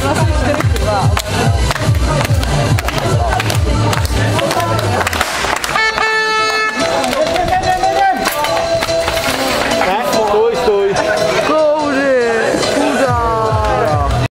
素晴らし。